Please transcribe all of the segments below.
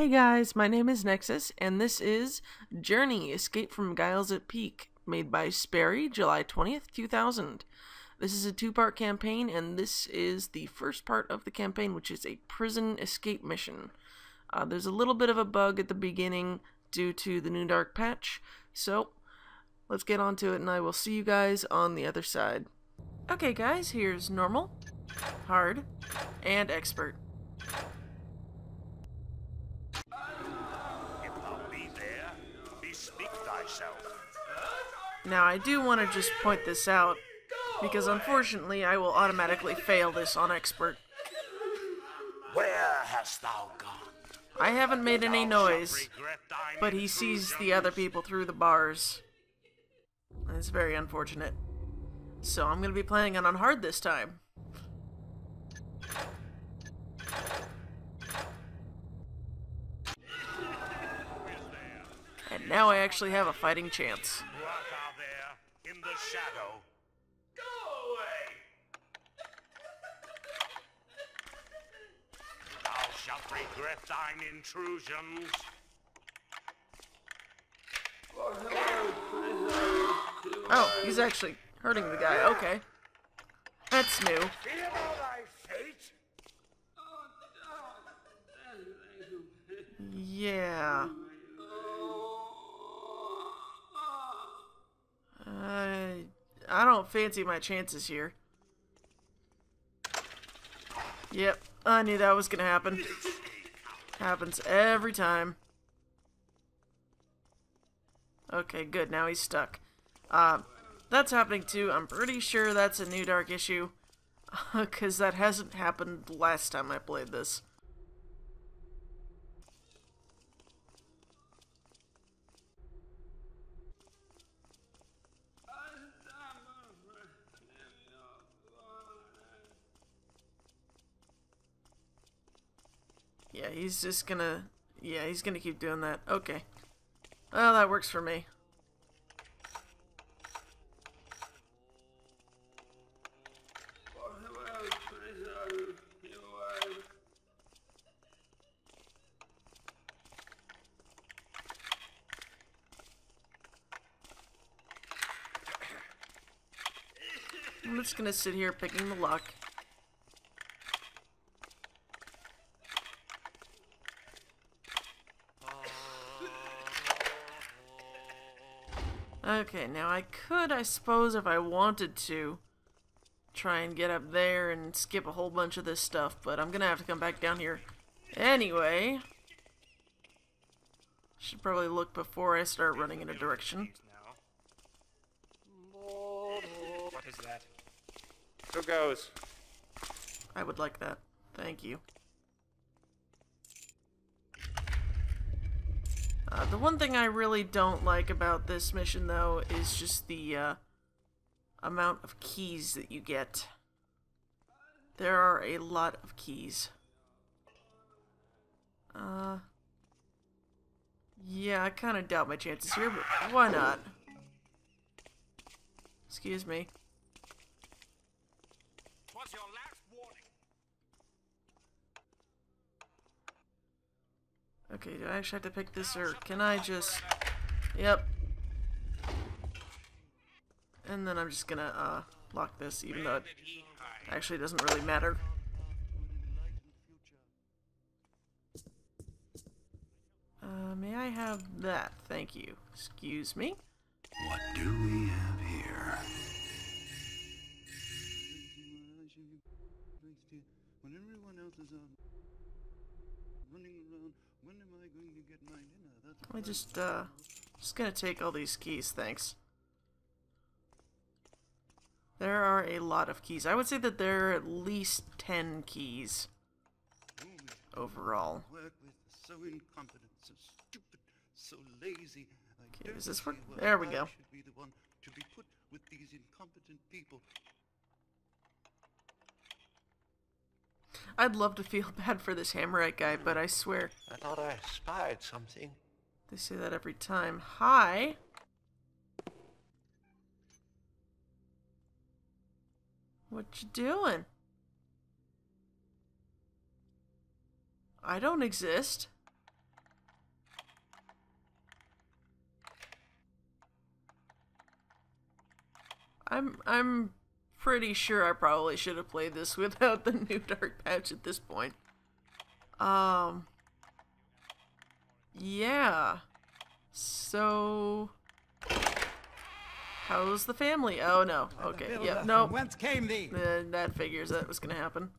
Hey guys, my name is Nexus, and this is Journey Escape from Giles at Peak, made by Sperry, July 20th, 2000. This is a two part campaign, and this is the first part of the campaign, which is a prison escape mission. Uh, there's a little bit of a bug at the beginning due to the new dark patch, so let's get on to it, and I will see you guys on the other side. Okay, guys, here's normal, hard, and expert. Now, I do want to just point this out, because unfortunately I will automatically fail this on expert. Where hast thou gone? I haven't made any noise, but he sees the other people through the bars. It's very unfortunate. So I'm gonna be playing it on hard this time. And now I actually have a fighting chance. What are there in the shadow? Go away! Thou shalt regret thine intrusions. Oh, he's actually hurting the guy. Okay. That's new. Fear not thy fate. Yeah. Uh, I don't fancy my chances here. Yep, I knew that was gonna happen. Happens every time. Okay, good. Now he's stuck. Uh, that's happening too. I'm pretty sure that's a new dark issue. Because that hasn't happened last time I played this. Yeah, he's just gonna... Yeah, he's gonna keep doing that. Okay. Well, that works for me. I'm just gonna sit here picking the lock. Okay, now I could, I suppose, if I wanted to, try and get up there and skip a whole bunch of this stuff, but I'm gonna have to come back down here anyway. Should probably look before I start running in a direction. What is that? Who goes? I would like that. Thank you. Uh, the one thing I really don't like about this mission, though, is just the uh, amount of keys that you get. There are a lot of keys. Uh, yeah, I kind of doubt my chances here, but why not? Excuse me. Twas your last warning. Okay, do I actually have to pick this, or can I just... Yep. And then I'm just gonna, uh, lock this, even though it actually doesn't really matter. Uh, may I have that? Thank you. Excuse me? What do we when am I going to get my dinner? That's I just, uh, just gonna take all these keys, thanks. There are a lot of keys. I would say that there are at least 10 keys overall. so incompetent, so stupid, so lazy. Okay, does this work? There we go. be the one to be put with these incompetent people. I'd love to feel bad for this Hammerite guy, but I swear. I thought I spied something. They say that every time. Hi. What you doing? I don't exist. I'm I'm pretty sure I probably should have played this without the new dark patch at this point. Um Yeah. So How's the family? Oh no. Okay. Yep. Nope. Whence came thee? Uh, that figures that was gonna happen.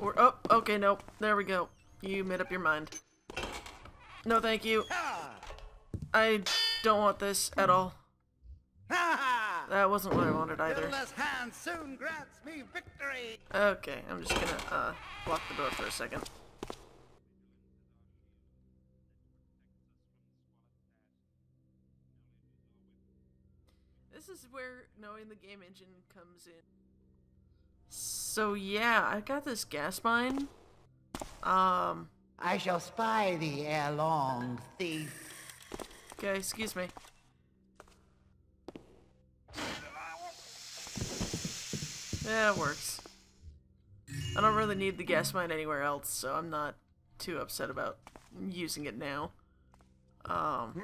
Or oh, okay, nope. There we go. You made up your mind. No, thank you. I don't want this at all. Ha ha! That wasn't what I wanted either. Hand soon grants me victory. Okay, I'm just gonna uh block the door for a second. This is where knowing the game engine comes in. So yeah, I got this gas mine. Um, I shall spy thee ere long, thief. okay, excuse me. Yeah, it works. I don't really need the gas mine anywhere else, so I'm not too upset about using it now. Um,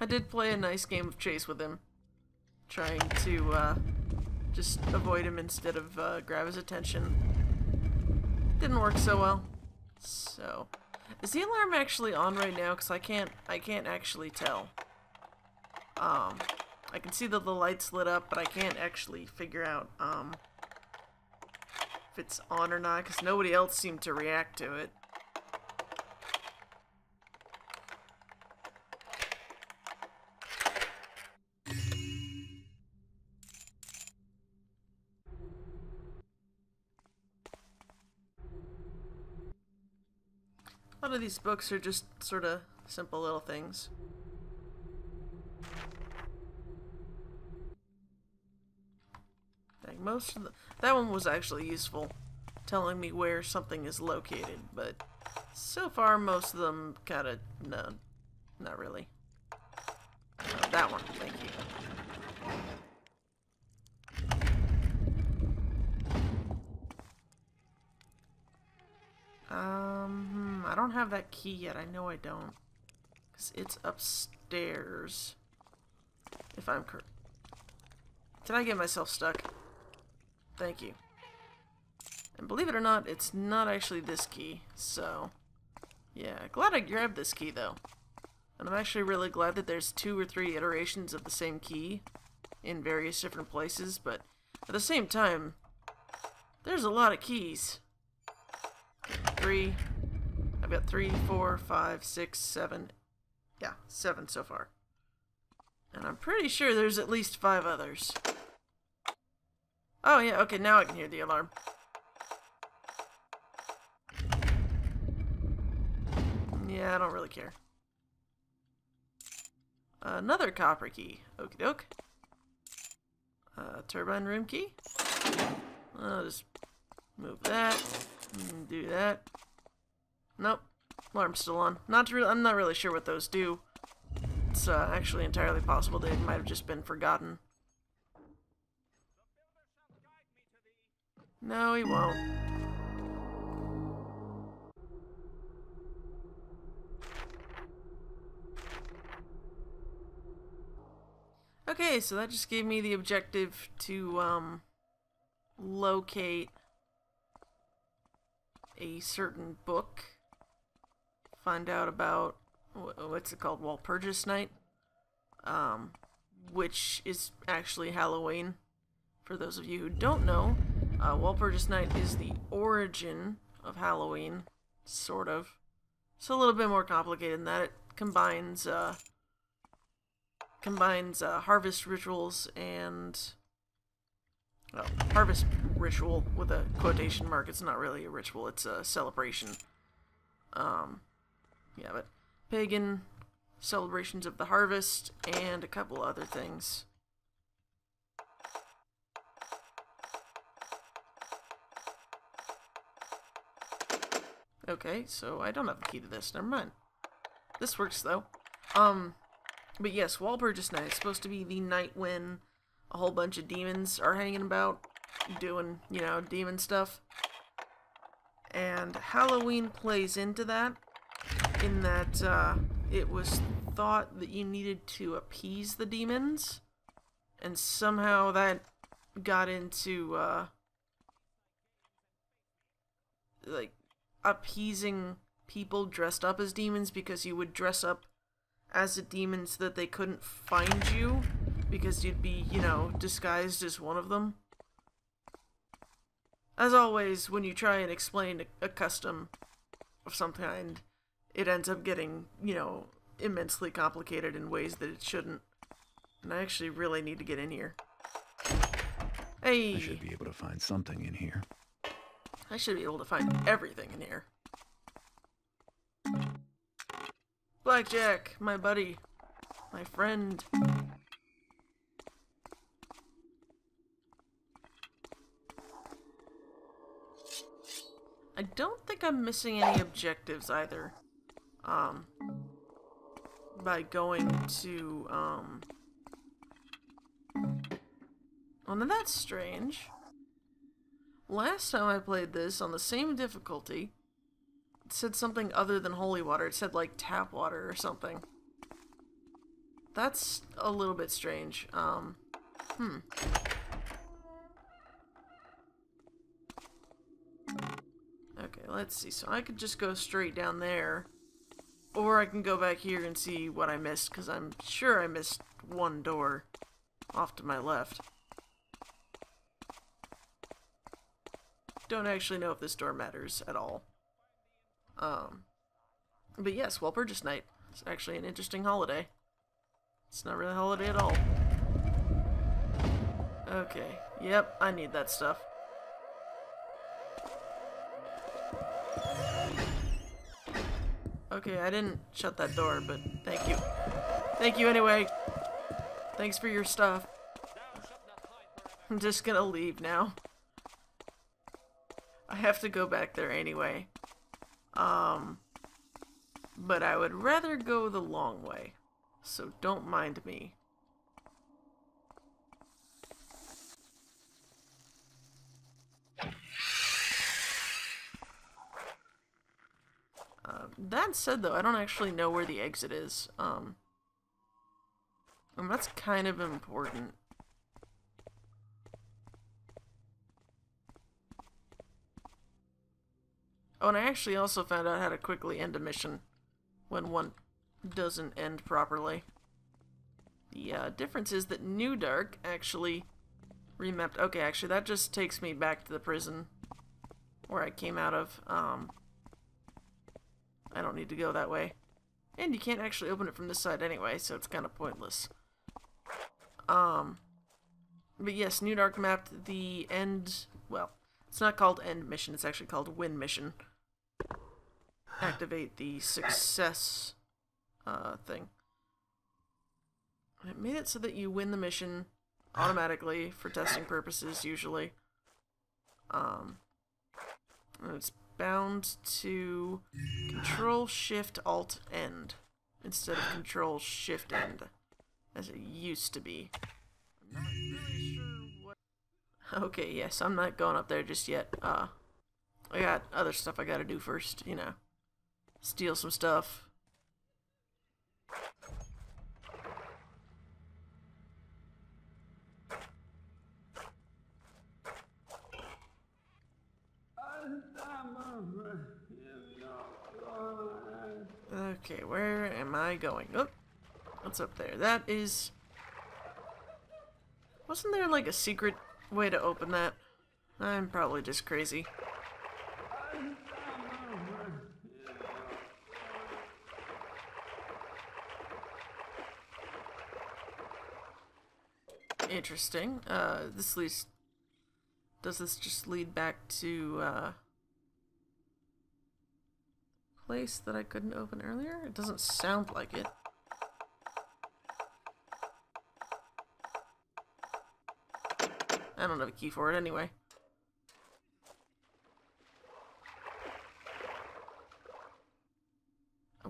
I did play a nice game of chase with him, trying to uh, just avoid him instead of uh, grab his attention. Didn't work so well. So, is the alarm actually on right now? Cause I can't, I can't actually tell. Um, I can see that the lights lit up, but I can't actually figure out um if it's on or not. Cause nobody else seemed to react to it. A lot of these books are just sort of simple little things. Like most of the, that one was actually useful, telling me where something is located, but so far most of them kind of no, not really. Uh, that one, thank you. Um, hmm, I don't have that key yet. I know I don't. Because it's upstairs. If I'm correct. Did I get myself stuck? Thank you. And believe it or not, it's not actually this key, so... Yeah, glad I grabbed this key, though. And I'm actually really glad that there's two or three iterations of the same key in various different places, but at the same time, there's a lot of keys three. I've got three, four, five, six, seven. Yeah, seven so far. And I'm pretty sure there's at least five others. Oh, yeah, okay, now I can hear the alarm. Yeah, I don't really care. Another copper key. Okie doke. Uh, turbine room key. I'll just move that. Do that. Nope. Alarm's still on. Not really. I'm not really sure what those do. It's uh, actually entirely possible they might have just been forgotten. No, he won't. Okay, so that just gave me the objective to um, locate a certain book, find out about what's it called, Walpurgis Night, um, which is actually Halloween. For those of you who don't know, uh, Walpurgis Night is the origin of Halloween, sort of. It's a little bit more complicated than that. It combines uh, combines uh, harvest rituals and harvest ritual with a quotation mark. It's not really a ritual, it's a celebration. Um, yeah, but pagan celebrations of the harvest and a couple other things. Okay, so I don't have a key to this. Never mind. This works though. Um, but yes, Walpurgis Night is supposed to be the night when a whole bunch of demons are hanging about, doing, you know, demon stuff. And Halloween plays into that, in that uh, it was thought that you needed to appease the demons, and somehow that got into uh, like appeasing people dressed up as demons because you would dress up as a demon so that they couldn't find you because you'd be, you know, disguised as one of them. As always, when you try and explain a, a custom of some kind, it ends up getting, you know, immensely complicated in ways that it shouldn't. And I actually really need to get in here. Hey! I should be able to find something in here. I should be able to find everything in here. Blackjack, my buddy, my friend. I don't think I'm missing any objectives either. Um, by going to, um... Oh, now that's strange. Last time I played this on the same difficulty, it said something other than holy water. It said like tap water or something. That's a little bit strange. Um, hmm. Okay, let's see. So I could just go straight down there. Or I can go back here and see what I missed, because I'm sure I missed one door off to my left. Don't actually know if this door matters at all. Um, but yes, Walpurgis Night. It's actually an interesting holiday. It's not really a holiday at all. Okay. Yep, I need that stuff. Okay, I didn't shut that door, but thank you. Thank you anyway. Thanks for your stuff. I'm just gonna leave now. I have to go back there anyway. Um, but I would rather go the long way. So don't mind me. Uh, that said, though, I don't actually know where the exit is. Um, and that's kind of important. Oh, and I actually also found out how to quickly end a mission when one doesn't end properly. The uh, difference is that New Dark actually remapped. Okay, actually, that just takes me back to the prison where I came out of. Um, I don't need to go that way. And you can't actually open it from this side anyway, so it's kind of pointless. Um, but yes, New Dark mapped the end. Well, it's not called end mission. It's actually called win mission. Activate the success uh, thing. It made it so that you win the mission automatically for testing purposes, usually. Um, it's bound to Control Shift Alt End instead of Control Shift End, as it used to be. I'm not really sure what. Okay, yes, I'm not going up there just yet. Uh, I got other stuff I gotta do first, you know. Steal some stuff. Okay, where am I going? Oh, what's up there? That is... Wasn't there like a secret way to open that? I'm probably just crazy. Interesting. Uh, this leads... Does this just lead back to, uh... Place that I couldn't open earlier? It doesn't sound like it. I don't have a key for it anyway.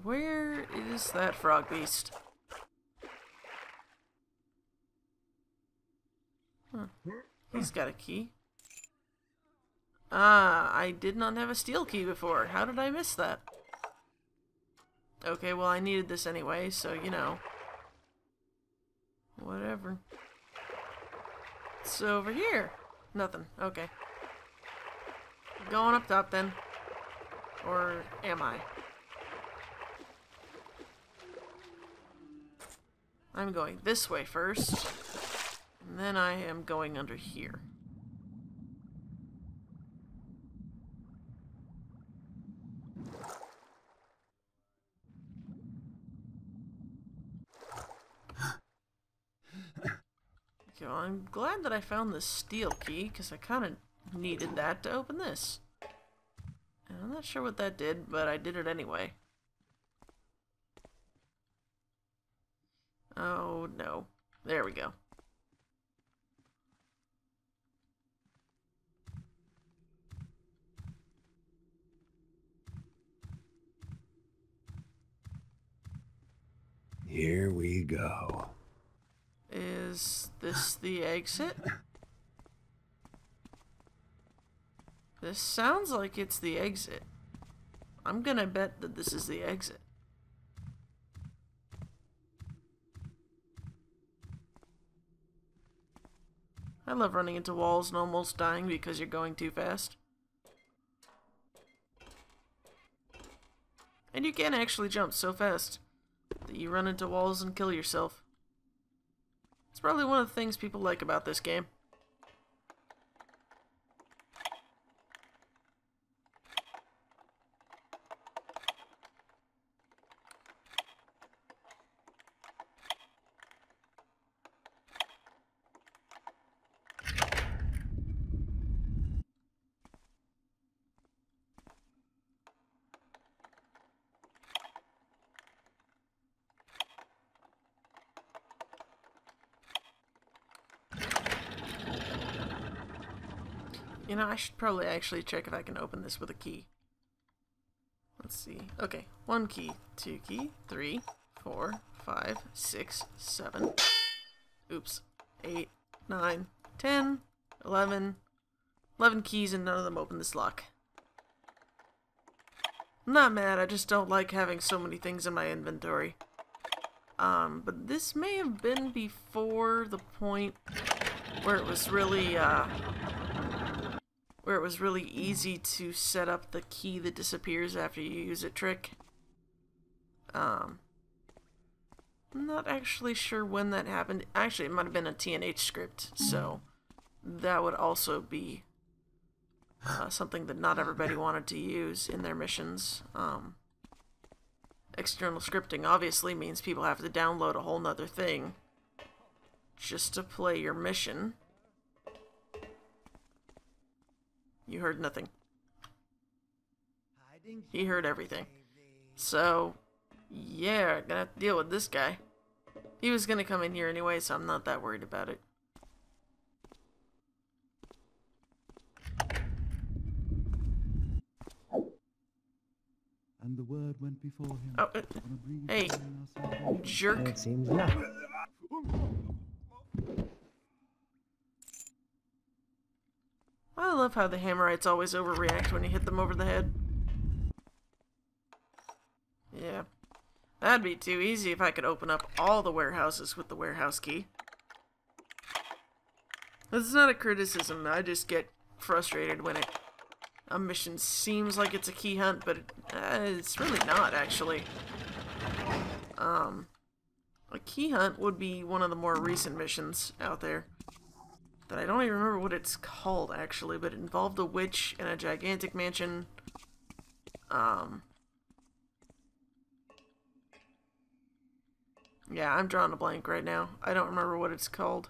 Where is that frog beast? Huh. He's got a key. Ah, I did not have a steel key before. How did I miss that? Okay, well, I needed this anyway, so, you know. Whatever. So, over here. Nothing. Okay. Going up top, then. Or am I? I'm going this way first. Then I am going under here. Okay, well, I'm glad that I found the steel key, because I kind of needed that to open this. And I'm not sure what that did, but I did it anyway. Oh, no. There we go. Here we go. Is this the exit? This sounds like it's the exit. I'm gonna bet that this is the exit. I love running into walls and almost dying because you're going too fast. And you can actually jump so fast that you run into walls and kill yourself. It's probably one of the things people like about this game. Should probably actually check if I can open this with a key. Let's see. Okay, one key, two key, three, four, five, six, seven. Oops. Eight, nine, ten, eleven. Eleven keys and none of them open this lock. I'm not mad, I just don't like having so many things in my inventory. Um, but this may have been before the point where it was really, uh, where it was really easy to set up the key that disappears after you use it trick. Um, I'm not actually sure when that happened. Actually, it might have been a TNH script, so that would also be uh, something that not everybody wanted to use in their missions. Um, external scripting obviously means people have to download a whole nother thing just to play your mission. You heard nothing. He heard everything. So, yeah, gonna have to deal with this guy. He was gonna come in here anyway, so I'm not that worried about it. And the word went before him. Oh, uh, on a breeze hey, blowing our south wind. jerk. It seems not. I love how the Hammerites always overreact when you hit them over the head. Yeah. That'd be too easy if I could open up all the warehouses with the warehouse key. This is not a criticism, I just get frustrated when it a mission seems like it's a key hunt, but it, uh, it's really not, actually. Um, a key hunt would be one of the more recent missions out there that I don't even remember what it's called actually, but it involved a witch in a gigantic mansion. Um. Yeah, I'm drawing a blank right now. I don't remember what it's called.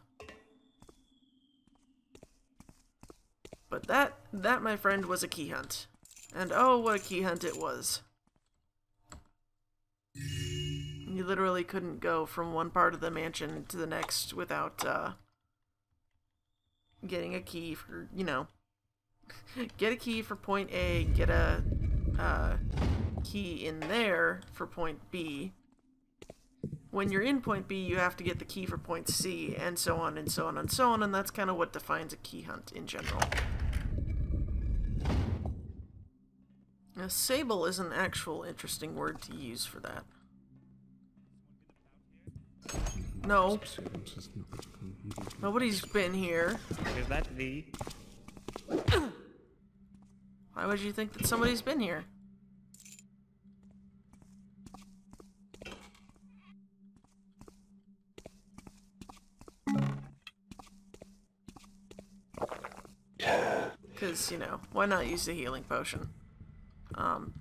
But that, that, my friend, was a key hunt. And oh, what a key hunt it was. You literally couldn't go from one part of the mansion to the next without, uh, getting a key for, you know, get a key for point A, get a uh, key in there for point B. When you're in point B, you have to get the key for point C, and so on and so on and so on, and that's kind of what defines a key hunt in general. Now, sable is an actual interesting word to use for that. No. Nobody's been here. Is that the? Why would you think that somebody's been here? Because, you know, why not use the healing potion? Um,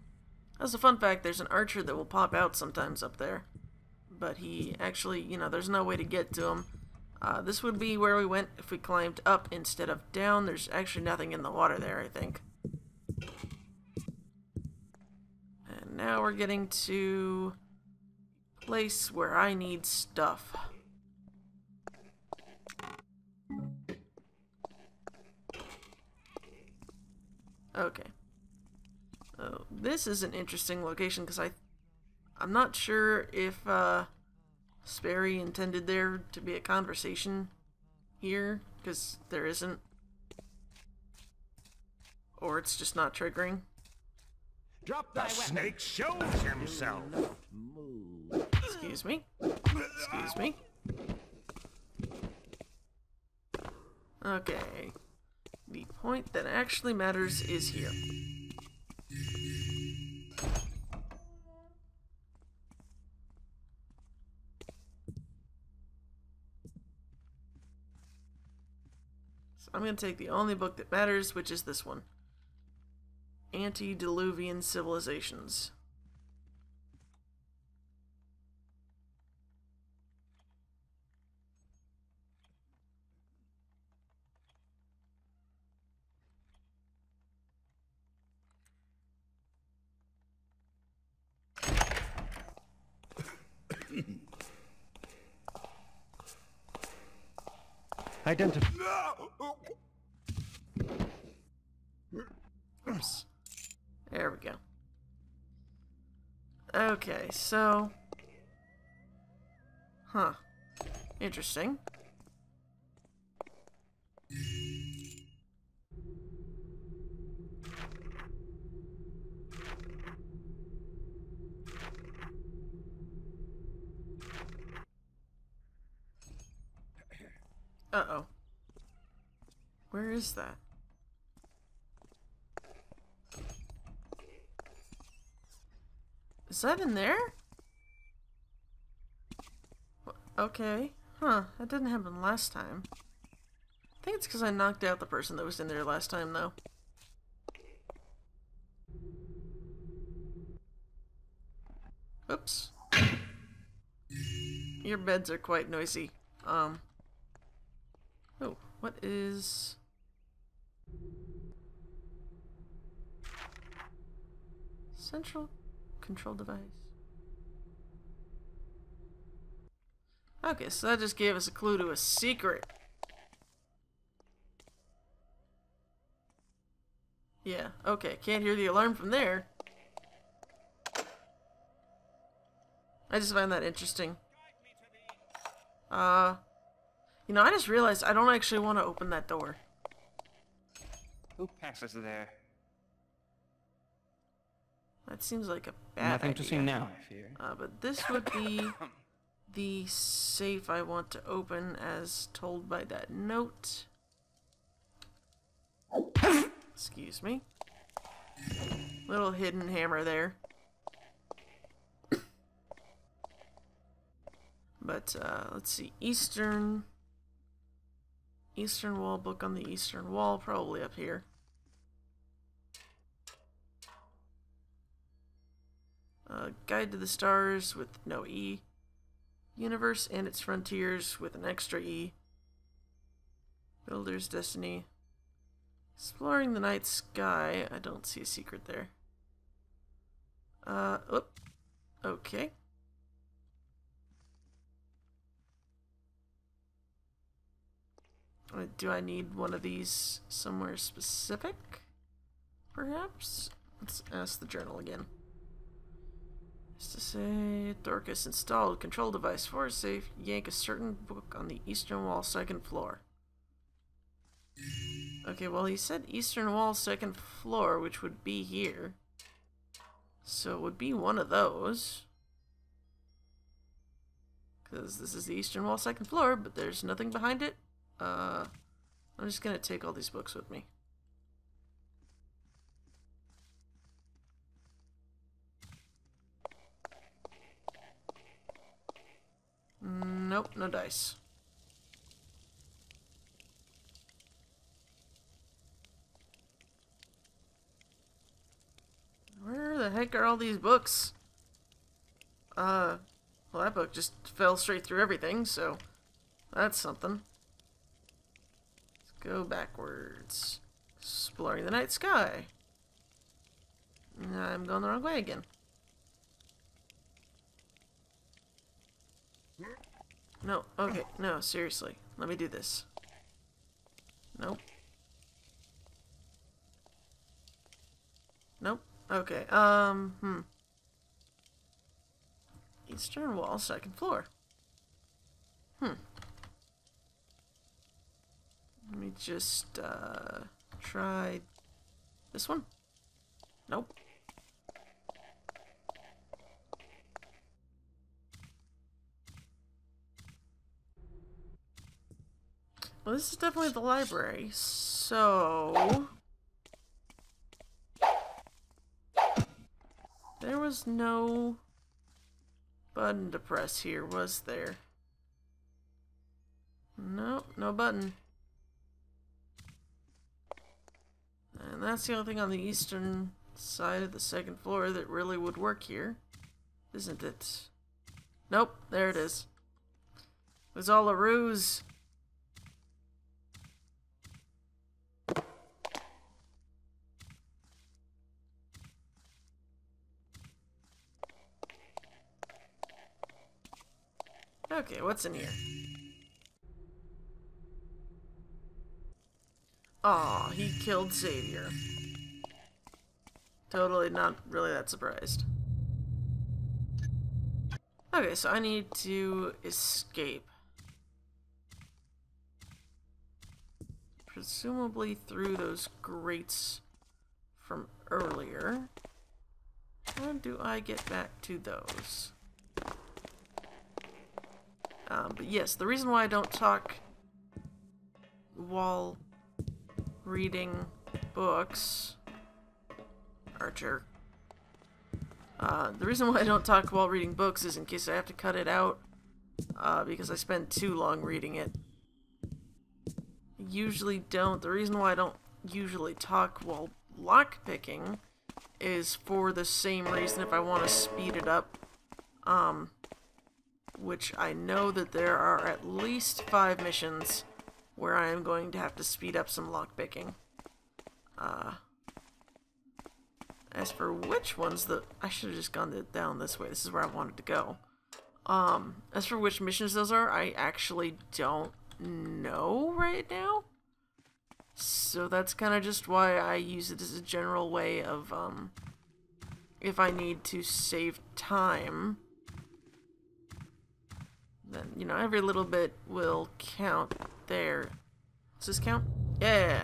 as a fun fact, there's an archer that will pop out sometimes up there. But he actually, you know, there's no way to get to him. Uh, this would be where we went if we climbed up instead of down. There's actually nothing in the water there, I think. And now we're getting to place where I need stuff. Okay. Oh, this is an interesting location because I, I'm not sure if uh, Sperry intended there to be a conversation here because there isn't, or it's just not triggering. Drop The weapon. snake shows himself. Excuse me. Excuse me. Okay. The point that actually matters is here. So I'm going to take the only book that matters, which is this one. Antediluvian Civilizations. Identify. Oops. There we go. Okay, so. Huh. Interesting. Uh oh. Where is that? Is that in there? Okay. Huh. That didn't happen last time. I think it's because I knocked out the person that was in there last time, though. Oops. Your beds are quite noisy. Um. Oh, what is... Central control device. Okay, so that just gave us a clue to a secret. Yeah, okay, can't hear the alarm from there. I just find that interesting. Uh, you know, I just realized I don't actually want to open that door. Who passes there? That seems like a bad Nothing to see now, I fear. Uh, but this would be the safe I want to open as told by that note. Excuse me. Little hidden hammer there. But uh, let's see, Eastern Eastern Wall book on the Eastern Wall, probably up here. Uh, Guide to the Stars with no E. Universe and its Frontiers with an extra E. Builder's Destiny. Exploring the Night Sky. I don't see a secret there. Uh, oop. Okay. Uh, Do I need one of these somewhere specific? Perhaps? Let's ask the journal again. Just to say, Dorcas installed control device for safe. Yank a certain book on the eastern wall, second floor. Okay, well he said eastern wall, second floor, which would be here. So it would be one of those. Because this is the eastern wall second floor, but there's nothing behind it. Uh, I'm just gonna take all these books with me. Nope, no dice. Where the heck are all these books? Uh, well, that book just fell straight through everything, so that's something. Let's go backwards. Exploring the night sky. I'm going the wrong way again. No, okay, no, seriously. Let me do this. Nope. Nope. Okay, um, hmm. Eastern wall, second floor. Hmm. Let me just, uh, try this one. Nope. Well, this is definitely the library, so... There was no button to press here, was there? Nope, no button. And that's the only thing on the eastern side of the second floor that really would work here. Isn't it? Nope, there it is. It was all a ruse. Okay, what's in here? Aw, he killed Xavier. Totally not really that surprised. Okay, so I need to escape. Presumably through those grates from earlier. How do I get back to those? Um, but yes, the reason why I don't talk while reading books, Archer. Uh, the reason why I don't talk while reading books is in case I have to cut it out, uh, because I spend too long reading it. Usually don't. The reason why I don't usually talk while lockpicking is for the same reason if I want to speed it up. Um, which I know that there are at least five missions where I am going to have to speed up some lockpicking. Uh, as for which ones the I should have just gone down this way. This is where I wanted to go. Um, as for which missions those are, I actually don't know right now. So that's kind of just why I use it as a general way of, um, if I need to save time, then, you know, every little bit will count there. Does this count? Yeah.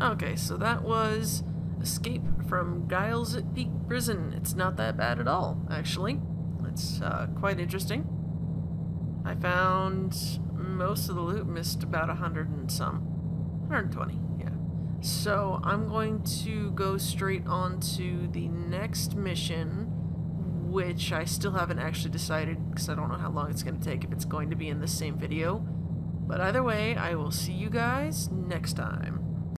Okay, so that was Escape from Giles at Peak Prison. It's not that bad at all, actually. It's uh, quite interesting. I found most of the loot, missed about a hundred and some. 120, yeah. So I'm going to go straight on to the next mission, which I still haven't actually decided because I don't know how long it's going to take if it's going to be in the same video. But either way, I will see you guys next time.